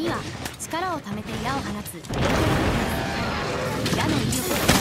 弓は力をためて矢を放つ。矢の威力。